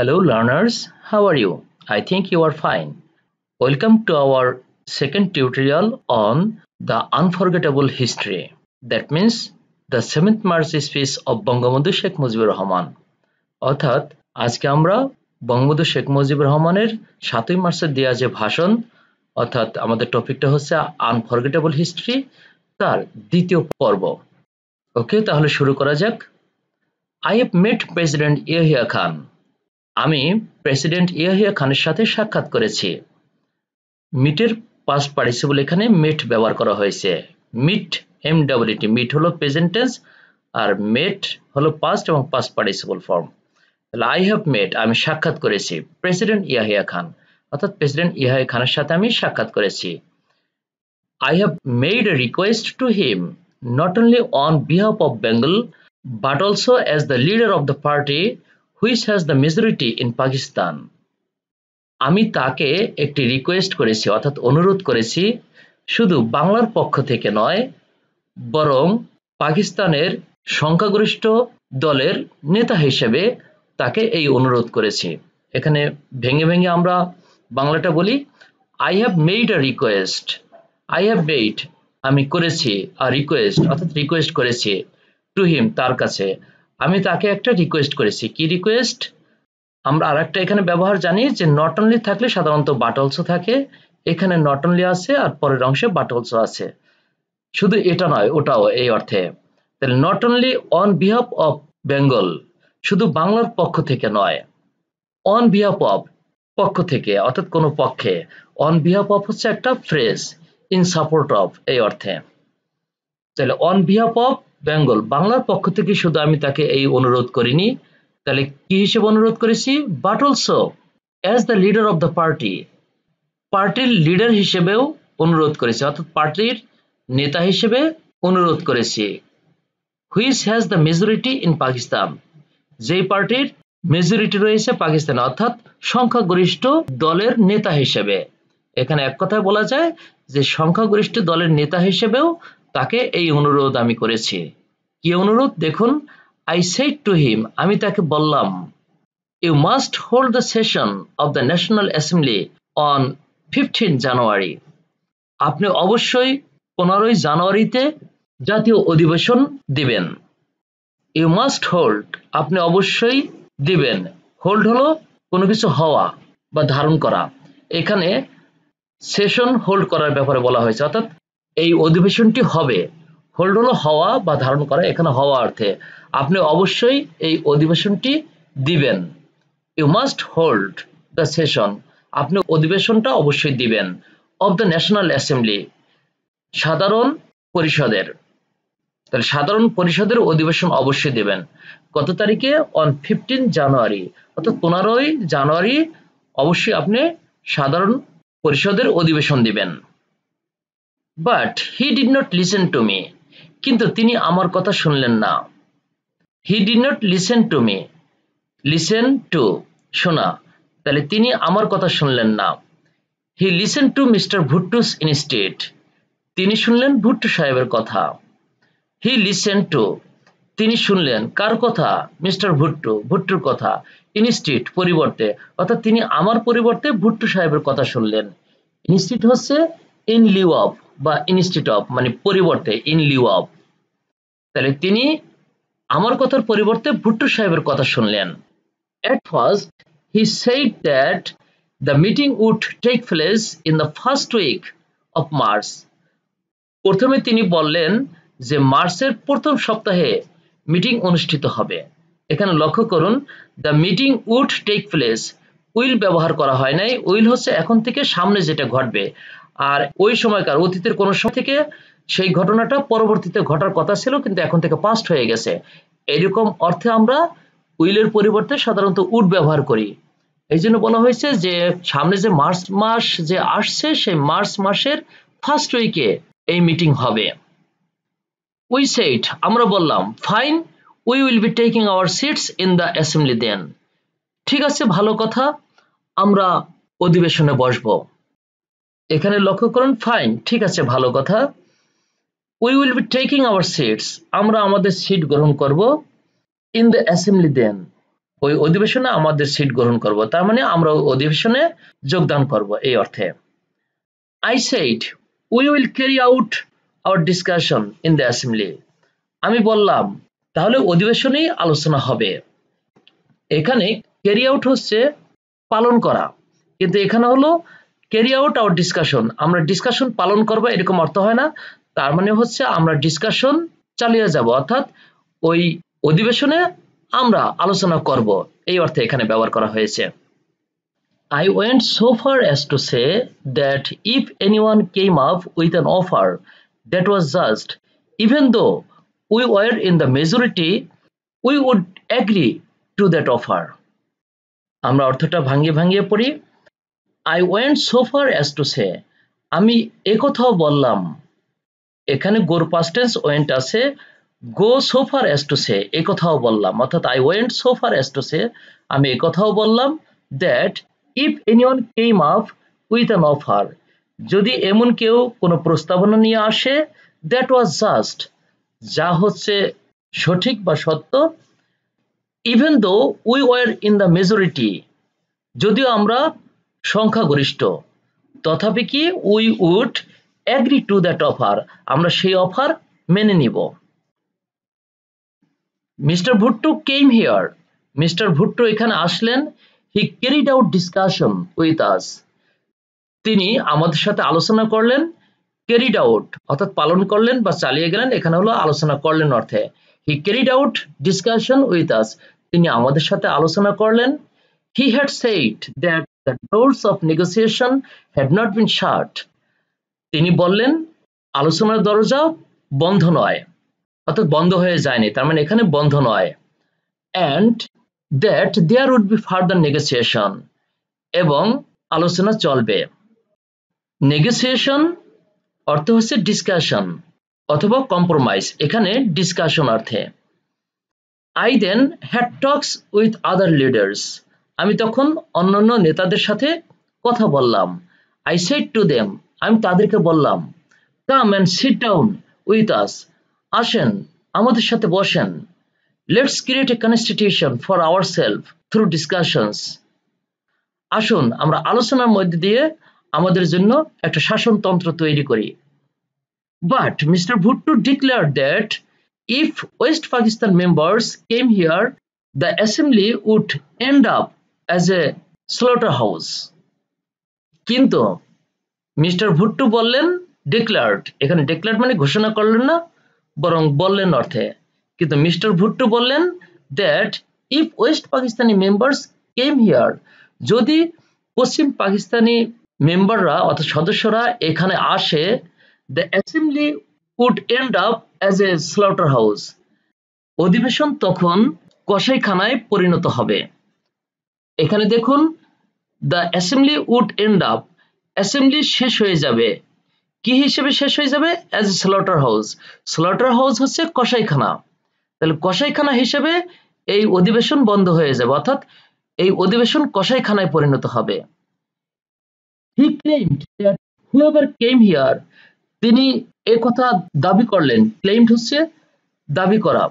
Hello learners, how are you? I think you are fine. Welcome to our second tutorial on the unforgettable history. That means the seventh March speech of Bangabandhu Sheikh Mujibur Rahman অর্থাৎ আজকে আমরা বঙ্গবন্ধু শেখ মুজিবুর রহমানের সাতই মার্চের দেওয়া যে ভাষণ অর্থাৎ আমাদের টপিকটা হচ্ছে আনফরগেটেবল হিস্ট্রি তার দ্বিতীয় পর্ব ওকে তাহলে শুরু করা যাক I have met president Yahya Khan আমি প্রেসিডেন্ট ইয়াহিয়া খানের সাথে সাক্ষাৎ করেছি। মিটের পাস্ট পার্টিসিপল এখানে মেট ব্যবহার করা হয়েছে। মিট এম ডাব্লিউটি মিট হলো প্রেজেন্টেন্স আর মেট হলো পাস্ট এবং পাস্ট পার্টিসিপল ফর্ম তাহলে আই হ্যাভ মেট আমি সাক্ষাৎ করেছি। প্রেসিডেন্ট ইয়াহিয়া খান, অর্থাৎ প্রেসিডেন্ট ইয়াহিয়া খানের সাথে আমি সাক্ষাৎ করেছি। I have made a request to him not only on behalf of Bengal but also as the leader of the party which has the majority in Pakistan আমি তাকে একটি রিকোয়েস্ট করেছি, অর্থাৎ অনুরোধ করেছি, শুধু বাংলার পক্ষ থেকে নয়, বরং পাকিস্তানের সংখ্যাগরিষ্ঠ দলের নেতা হিসেবে তাকে এই অনুরোধ করেছি। এখানে ভেঙে ভেঙে আমরা বাংলাটা বলি I have made a request I have made আমি করেছি আর রিকোয়েস্ট অর্থাৎ রিকোয়েস্ট করেছি টু হিম তার কাছে। আমি তাকে একটা রিকোয়েস্ট করেছি। কি রিকোয়েস্ট আমরা আর একটা এখানে ব্যবহার জানি যে নট অনলি থাকলে সাধারণত বাট অলসো থাকে, এখানে নট অনলি আছে আর পরের অংশে বাট অলসো আছে। শুধু এটা নয়, ওটাও এই অর্থে। তাহলে not only on behalf of Bengal শুধু বাংলার পক্ষ থেকে নয় অন বিহাফ অফ পক্ষ থেকে, অর্থাৎ কোনো পক্ষে অন বিহাফ অফ হচ্ছে একটা ফ্রেজ ইন সাপোর্ট অফ এই অর্থে। তাহলে অন বিহাফ অফ বেঙ্গল। বাংলার পক্ষ থেকে শুধু আমি তাকে এই অনুরোধ করিনি, তাহলে কি হিসেবে অনুরোধ করেছি? But also as the leader of the party পার্টির লিডার হিসেবেও অনুরোধ করেছি, অর্থাৎ পার্টির নেতা হিসেবে অনুরোধ করেছি। Which has the majority in Pakistan যেই পার্টির মেজরিটি রয়েছে পাকিস্তানে, অর্থাৎ সংখ্যাগরিষ্ঠ দলের নেতা হিসেবে। এখানে এক কথায় বলা যায় যে সংখ্যাগরিষ্ঠ দলের নেতা হিসেবেও তাকে এই অনুরোধ আমি করেছি। কি অনুরোধ? দেখুন আই সেড টু হিম আমি তাকে বললাম you must hold the session of the national assembly on fifteen January আপনি অবশ্যই পনেরোই জানুয়ারিতে জাতীয় অধিবেশন দিবেন। ইউ মাস্ট হোল্ড আপনি অবশ্যই দিবেন। হোল্ড হলো কোনো কিছু হওয়া বা ধারণ করা। এখানে সেশন হোল্ড করার ব্যাপারে বলা হয়েছে। অর্থাৎ এই অধিবেশনটি হবে। হোল্ড হলো হওয়া বা ধারণ করা এখানে হওয়া অর্থে আপনি অবশ্যই এই অধিবেশনটি দিবেন। You must hold the session আপনি অধিবেশনটা অবশ্যই দিবেন। অব দ্য ন্যাশনাল অ্যাসেম্বলি সাধারণ পরিষদের। তাহলে সাধারণ পরিষদের অধিবেশন অবশ্যই দেবেন। কত তারিখে? অন ফিফটিন জানুয়ারি অর্থাৎ পনেরোই জানুয়ারি অবশ্যই আপনি সাধারণ পরিষদের অধিবেশন দিবেন। But he did not listen to me কিন্তু তিনি আমার কথা শুনলেন না। He did not listen to me listen to শোনা। তাহলে তিনি আমার কথা শুনলেন না। He listen to mister Bhutto's instead তিনি শুনলেন ভুট্টু সাহেবের কথা। হি লিসেন টু তিনি শুনলেন কার কথা? মিস্টার ভুট্টু ভুট্টুর কথা। ইনস্টিট পরিবর্তে। অর্থাৎ তিনি আমার পরিবর্তে ভুট্টু সাহেবের কথা শুনলেন। ইনস্টিট হচ্ছে ইন লিউ অফ বা ইনস্টিট অফ মানে পরিবর্তে ইন লিউ অফ তাহলে তিনি আমার কথার পরিবর্তে ভুট্টু সাহেবের কথা শুনলেন। At first, he said that the meeting would take place in the first week of March. প্রথমে তিনি বললেন যে মার্চের প্রথম সপ্তাহে মিটিং অনুষ্ঠিত হবে। এখানে লক্ষ্য করুন the meeting would take place will ব্যবহার করা হয় নাই। উইল হচ্ছে এখন থেকে সামনে যেটা ঘটবে। আর ওই সময়কার অতীতের কোনো সময় থেকে সেই ঘটনাটা পরবর্তীতে ঘটার কথা ছিল, কিন্তু এখন থেকে পাস্ট হয়ে গেছে। এরকম অর্থে আমরা উইলের পরিবর্তে সাধারণত উড ব্যবহার করি। এই জন্য বলা হয়েছে যে, সামনে যে মার্চ মাস যে আসছে, সেই মার্চ মাসের ফার্স্ট উইকে এই মিটিং হবে। উই সেট আমরা বললাম fine we will be taking our seats in the assembly then ঠিক আছে, ভালো কথা, আমরা অধিবেশনে বসব। এখানে লক্ষ্য করুন ফাইন ঠিক আছে, ভালো কথা। We will be taking our seats আমরা আমাদের সিট গ্রহণ করব ইন দ্য অ্যাসেম্বলি দেন ওই অধিবেশনে আমাদের সিট গ্রহণ করব। তার মানে আমরা অধিবেশনে যোগদান করব এই অর্থে। I said we will carry out our discussion in the assembly আমি বললাম, তাহলে অধিবেশনেই আলোচনা হবে। এখানে ক্যারি আউট হচ্ছে পালন করা। কিন্তু এখানে হলো ক্যারি আউট আওয়ার ডিসকাশন আমরা ডিসকাশন পালন করব এরকম অর্থ হয় না। তার মানে হচ্ছে আমরা ডিসকাশন চালিয়ে যাব অর্থাৎ ওই অধিবেশনে আমরা আলোচনা করব। এই অর্থে এখানে ব্যবহার করা হয়েছে। I went so far as to say that if anyone came up with an offer that was just, even though we were in the majority, we would agree to that offer. আমরা অর্থটা ভাঙিয়ে ভাঙিয়ে পড়ি। I went so far as to say আমি একথাও বললাম, এখানে গোর পাস্টেন্স ওয়েন্ট আছে গো সোফার অ্যাজ টু সে এ কথাও বললাম। অর্থাৎ I went so far as to say আমি এ কথাও বললাম that if any anyone came up with an offer যদি এমন কেউ কোনো প্রস্তাবনা নিয়ে আসে দ্যাট ওয়াজ জাস্ট যা হচ্ছে সঠিক বা সত্য even though we were in the majority যদিও আমরা সংখ্যাগরিষ্ঠ। তথাপি কি we would agree to that offer আমরা সেই অফার মেনে নিব। Mister Bhutto came here Mister Bhutto এখানে আসলেন। He carried out discussion with us তিনি আমাদের সাথে আলোচনা করলেন ক্যারিড আউট অর্থাৎ পালন করলেন বা চালিয়ে গেলেন, এখানে হলো আলোচনা করলেন অর্থে। He carried out discussion with us তিনি আমাদের সাথে আলোচনা করলেন। He had said that the doors of negotiation had not been shut. তিনি বললেন, আলোচনার দরজা বন্ধ নয়। অর্থাৎ বন্ধ হয়ে যায়নি, তার মানে এখানে বন্ধ নয়। And that there would be further negotiation এবং আলোচনা চলবে। নেগোসিয়েশন অর্থ হচ্ছে ডিসকাশন অথবা কম্প্রোমাইজ এখানে ডিসকাশন অর্থে। I then had talks with other leaders আমি তখন অন্যান্য নেতাদের সাথে কথা বললাম। আই সেড টু দেম আমি তাদেরকে বললাম come and sit down with us আসেন, আমাদের সাথে বসেন। Let's create a constitution for our self through discussions আসুন, আমরা আলোচনার মধ্যে দিয়ে আমাদের জন্য একটা শাসনতন্ত্র তৈরি করি। But Mister Bhutto declare that if West Pakistan members came here the assembly would end up as a slaughter house কিন্তু মিস্টার ভুট্টু বললেন ডিক্লার্ড এখানে ডিক্লার্ড মানে ঘোষণা করলেন না, বরং বললেন অর্থে। কিন্তু মিস্টার ভুট্টু বললেন that if West Pakistani members came here যদি পশ্চিম পাকিস্তানি মেম্বাররা অর্থাৎ সদস্যরা এখানে আসে the assembly would end up as a slaughter house অধিবেশন তখন কসাইখানায় পরিণত হবে। এখানে দেখুন the assembly would end up assembly শেষ হয়ে যাবে। কি হিসেবে শেষ হয়ে যাবে? As a slaughter house slaughter house হচ্ছে কসাইখানা। তাহলে কসাইখানা হিসেবে এই অধিবেশন বন্ধ হয়ে যাবে, অর্থাৎ এই অধিবেশন কসাইখানায় পরিণত হবে। He claimed however came here তিনি এ কথা দাবি করলেন। ক্লেইমড হচ্ছে দাবি করা।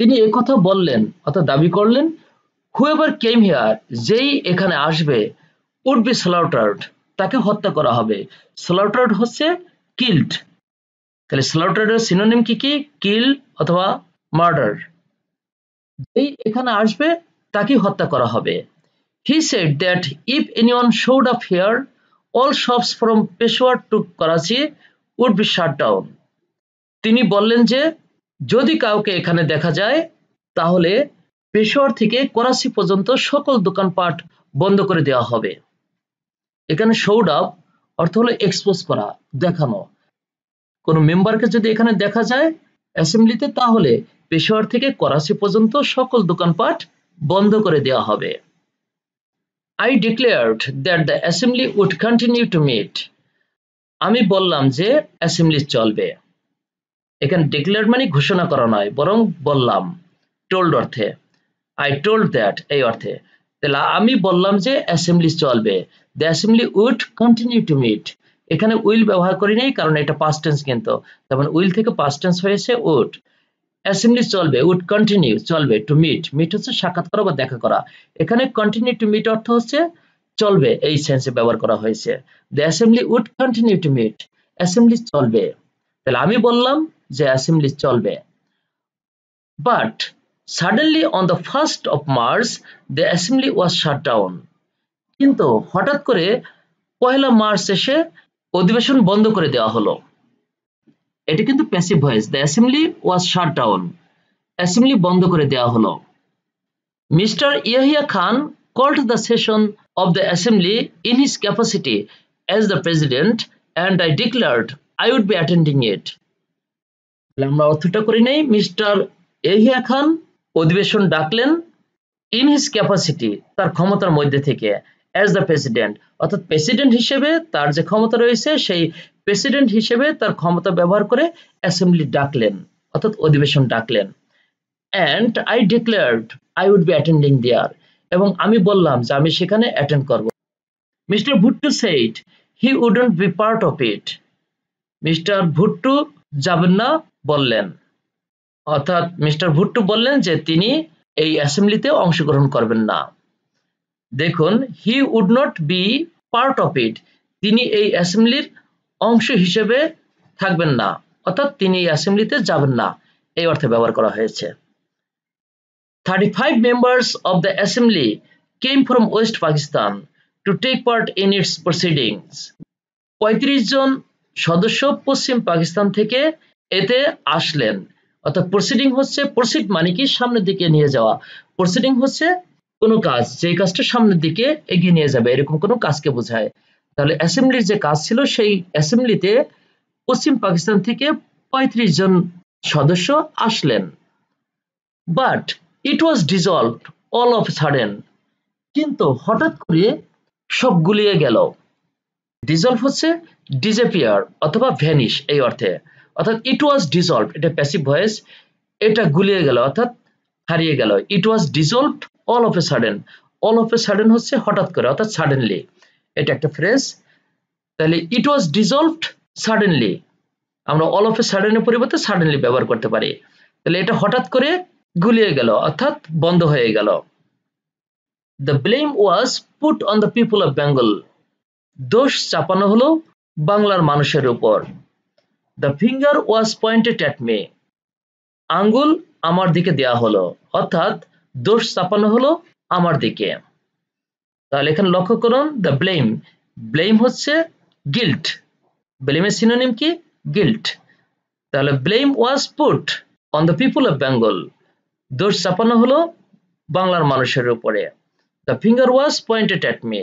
তিনি এ কথা বললেন, অর্থাৎ দাবি করলেন হুএভার কেম হিয়ার যেই এখানে আসবে উড বি স্লাউটার্ড তাকে হত্যা করা হবে। স্লাউটার্ড হচ্ছে কিল্ড তাহলে স্লাউটার্ডের সিনোনিম কি কি? কিল অথবা মার্ডার যেই এখানে আসবে, তাকে হত্যা করা হবে। He said that if anyone showed up here all shops from Peshawar to Karachi would be shut down তিনি বললেন যে, যদি কাউকে এখানে দেখা যায়, তাহলে পেশোয়ার থেকে করাচি পর্যন্ত সকল দোকানপাট বন্ধ করে দেওয়া হবে। এখানে শোড অর্থ হলো এক্সপোজ করা, দেখানো। কোনো মেম্বারকে যদি এখানে দেখা যায় অ্যাসেম্বলিতে তাহলে পেশোয়ার থেকে করাচি পর্যন্ত সকল দোকানপাট বন্ধ করে দেওয়া হবে। I declared that the assembly would continue to meet আমি বললাম যে অ্যাসেম্বলি চলবে। এখানে ডিক্লেয়ার মানে ঘোষণা করা নয়, বরং বললাম। টোল্ড অর্থে। আই টোল্ড দ্যাট এই অর্থে। তাহলে আমি বললাম যে অ্যাসেম্বলি চলবে। The assembly would continue to meet এখানে উইল ব্যবহার করি নাই, কারণ এটা পাস্ট টেন্স কিন্তু। যেমন উইল থেকে পাস্ট টেন্স হয়েছে উড অ্যাসেম্বলি চলবে উড কন্টিনিউ চলবে টু মিট মিট হচ্ছে সাক্ষাৎ করা বা দেখা করা। এখানে কন্টিনিউ টু মিট অর্থ হচ্ছে চলবে, এই সেন্সে ব্যবহার করা হয়েছে। The assembly would continue to meet assembly চলবে। তাহলে আমি বললাম যে অ্যাসেম্বলি চলবে। But suddenly on the first of March the assembly was shut down কিন্তু হঠাৎ করে পয়লা মার্চ এসে অধিবেশন বন্ধ করে দেওয়া হলো। এটা কিন্তু passive voice the assembly was shut down assembly বন্ধ করে দেওয়া হলো। Mister Yahya Khan called the session of the assembly in his capacity as the president and I declared I would be attending it. আমরা অর্থটা করি নাই। Mister Yahya খান অধিবেশন ডাকলেন ইন হিস ক্যাপাসিটি তার ক্ষমতার মধ্যে থেকে অ্যাজ দ্য প্রেসিডেন্ট অর্থাৎ প্রেসিডেন্ট হিসেবে তার যে ক্ষমতা রয়েছে, সেই প্রেসিডেন্ট হিসেবে তার ক্ষমতা ব্যবহার করে অ্যাসেম্বলি ডাকলেন, অর্থাৎ অধিবেশন ডাকলেন। And I declared I would be attending there এবং আমি বললাম যে আমি সেখানে অ্যাটেন্ড করব। Mister Bhutto said he wouldn't be part of it Mister Bhutto যাবেন না বললেন। অর্থাৎ মিস্টার ভুট্টু বললেন যে তিনি এই অ্যাসেম্বলিতে অংশগ্রহণ করবেন না। দেখুন he would not be part of it তিনি এই অ্যাসেম্বলির অংশ হিসেবে থাকবেন না, অর্থাৎ তিনি এই অ্যাসেম্বলিতে যাবেন না, এই অর্থে ব্যবহার করা হয়েছে। 35 members of the assembly came from West Pakistan to take part in its proceedings. 35 জন সদস্য পশ্চিম পাকিস্তান থেকে এতে আসলেন। অর্থাৎ প্রসিডিং হচ্ছে প্রসিড মানে কি? সামনের দিকে নিয়ে যাওয়া। প্রসিডিং হচ্ছে কোনো কাজ যে কাজটা সামনের দিকে এগিয়ে নিয়ে যাবে, এরকম কোনো কাজকে বোঝায়। তাহলে অ্যাসেম্বলির যে কাজ ছিল, সেই অ্যাসেম্বলিতে পশ্চিম পাকিস্তান থেকে পঁয়ত্রিশ জন সদস্য আসলেন। But it was dissolve all of sudden কিন্তু হঠাৎ করে সব গুলিয়ে গেল। ডিজলভ হচ্ছে ডিজেপিয়ার অথবা ভ্যানিশ এই অর্থে। অর্থাৎ ইট ওয়াজ ডিজলভ এটা প্যাসিভ ভয়েস এটা গুলিয়ে গেল, অর্থাৎ হারিয়ে গেল। It was dissolve all of a sudden all of a sudden হচ্ছে হঠাৎ করে, অর্থাৎ সাডেনলি এটা একটা ফ্রেজ তাহলে ইট ওয়াজ ডিজলভড সাডেনলি আমরা অল অফ এ সাডেনের পরিবর্তে সাডেনলি ব্যবহার করতে পারি। তাহলে এটা হঠাৎ করে গুলিয়ে গেল, অর্থাৎ বন্ধ হয়ে গেল। The blame was put on the people of Bengal দোষ চাপানো হলো বাংলার মানুষের উপর। The finger was pointed at me আঙ্গুল আমার দিকে দেয়া হলো। অর্থাৎ দোষ চাপানো হলো আমার দিকে। তাহলে এখানে লক্ষ্য করুন দ্য ব্লেম ব্লেম হচ্ছে গিল্ট ব্লেমের সিনোনিম কি? গিল্ট তাহলে blame was put on the people of Bengal দোষ চাপানো হলো বাংলার মানুষের উপরে। The finger was pointed at me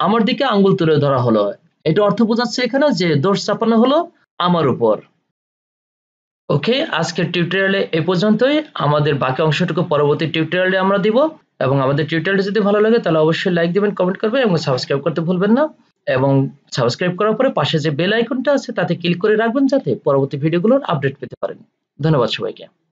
আমার দিকে আঙ্গুল তুলে ধরা হলো। এটা অর্থ বোঝাচ্ছে এখানে যে দোষ চাপানো হলো আমার উপর। ওকে, আজকের টিউটোরিয়ালে এ পর্যন্তই। আমাদের বাকি অংশটুকু পরবর্তী টিউটোরিয়ালে আমরা দিব। এবং আমাদের টিউটোরিয়ালটি যদি ভালো লাগে, তাহলে অবশ্যই লাইক দিবেন কমেন্ট করবেন এবং সাবস্ক্রাইব করতে ভুলবেন না। এবং সাবস্ক্রাইব করার পরে পাশে যে বেল আইকনটা আছে, তাতে ক্লিক করে রাখবেন যাতে পরবর্তী ভিডিওগুলোর আপডেট পেতে পারেন। ধন্যবাদ সবাইকে।